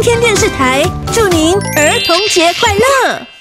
今天电视台祝您儿童节快乐。